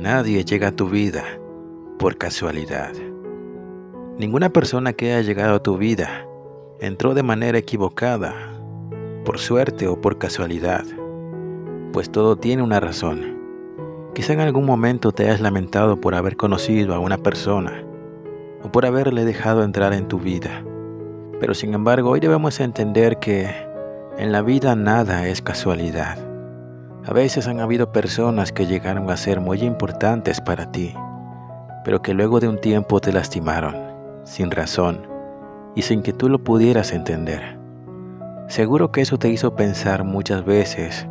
Nadie llega a tu vida por casualidad. Ninguna persona que haya llegado a tu vida entró de manera equivocada, por suerte o por casualidad, pues todo tiene una razón. Quizá en algún momento te hayas lamentado por haber conocido a una persona o por haberle dejado entrar en tu vida. Pero sin embargo, hoy debemos entender que en la vida nada es casualidad. A veces han habido personas que llegaron a ser muy importantes para ti, pero que luego de un tiempo te lastimaron, sin razón y sin que tú lo pudieras entender. Seguro que eso te hizo pensar muchas veces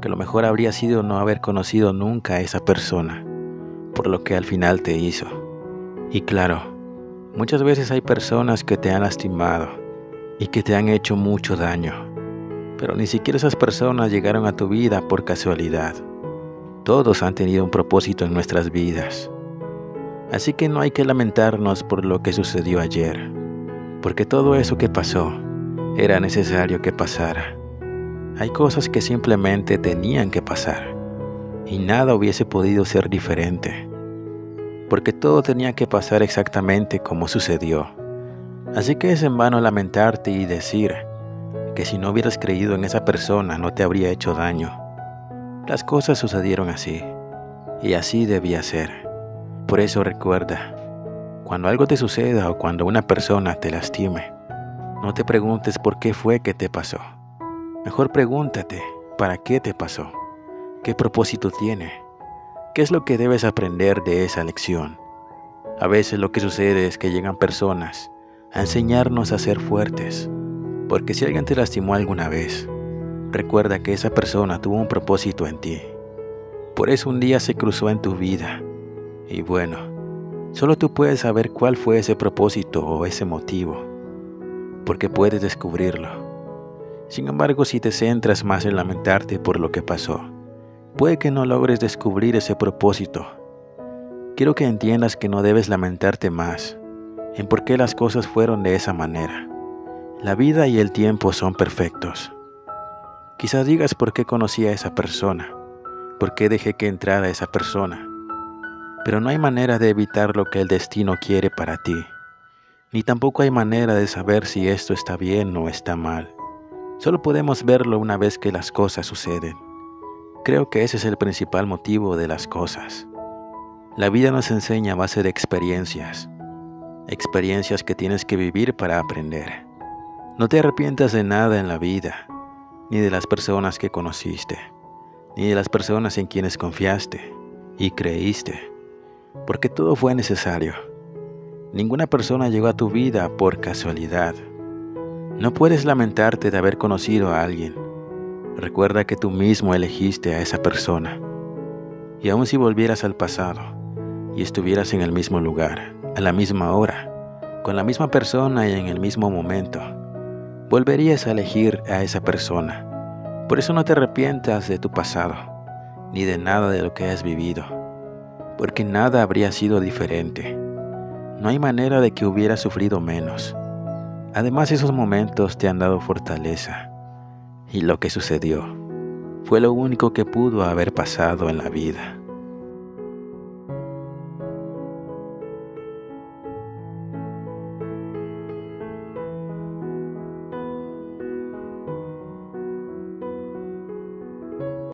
que lo mejor habría sido no haber conocido nunca a esa persona, por lo que al final te hizo. Y claro, muchas veces hay personas que te han lastimado y que te han hecho mucho daño pero ni siquiera esas personas llegaron a tu vida por casualidad. Todos han tenido un propósito en nuestras vidas. Así que no hay que lamentarnos por lo que sucedió ayer, porque todo eso que pasó era necesario que pasara. Hay cosas que simplemente tenían que pasar y nada hubiese podido ser diferente, porque todo tenía que pasar exactamente como sucedió. Así que es en vano lamentarte y decir, que si no hubieras creído en esa persona no te habría hecho daño. Las cosas sucedieron así, y así debía ser. Por eso recuerda, cuando algo te suceda o cuando una persona te lastime, no te preguntes por qué fue que te pasó. Mejor pregúntate, ¿para qué te pasó? ¿Qué propósito tiene? ¿Qué es lo que debes aprender de esa lección? A veces lo que sucede es que llegan personas a enseñarnos a ser fuertes, porque si alguien te lastimó alguna vez, recuerda que esa persona tuvo un propósito en ti. Por eso un día se cruzó en tu vida. Y bueno, solo tú puedes saber cuál fue ese propósito o ese motivo, porque puedes descubrirlo. Sin embargo, si te centras más en lamentarte por lo que pasó, puede que no logres descubrir ese propósito. Quiero que entiendas que no debes lamentarte más en por qué las cosas fueron de esa manera la vida y el tiempo son perfectos. Quizá digas por qué conocí a esa persona, por qué dejé que entrara esa persona, pero no hay manera de evitar lo que el destino quiere para ti, ni tampoco hay manera de saber si esto está bien o está mal. Solo podemos verlo una vez que las cosas suceden. Creo que ese es el principal motivo de las cosas. La vida nos enseña a base de experiencias, experiencias que tienes que vivir para aprender. No te arrepientas de nada en la vida, ni de las personas que conociste, ni de las personas en quienes confiaste y creíste, porque todo fue necesario. Ninguna persona llegó a tu vida por casualidad. No puedes lamentarte de haber conocido a alguien. Recuerda que tú mismo elegiste a esa persona. Y aun si volvieras al pasado y estuvieras en el mismo lugar, a la misma hora, con la misma persona y en el mismo momento, volverías a elegir a esa persona. Por eso no te arrepientas de tu pasado, ni de nada de lo que has vivido, porque nada habría sido diferente. No hay manera de que hubieras sufrido menos. Además esos momentos te han dado fortaleza, y lo que sucedió fue lo único que pudo haber pasado en la vida.